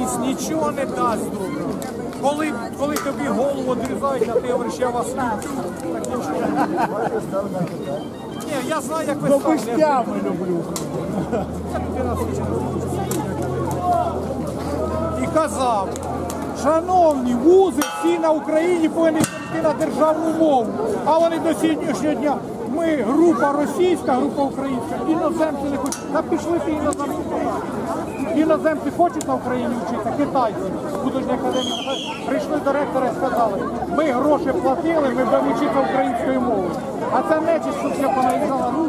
Українськість нічого не дасть, друже. Коли, коли тобі голову відрізають, а ти говориш, я вас люблю, так нічого. Ні, я знаю, як ви До ставите. пустями люблю. Я І казав, шановні, вузи всі на Україні повинні перейти на державну мову. А вони до сьогоднішнього дня. Ми група російська, група українська, іноземці не хочуть. Та пішли ти іноземці. подати. Іноземці хочуть на Україні вчитися, китайці, художня академія. Прийшли директори і сказали, ми гроші платили, ми будемо вчитися українською мовою. А це нечість, що все понаїжджала русь.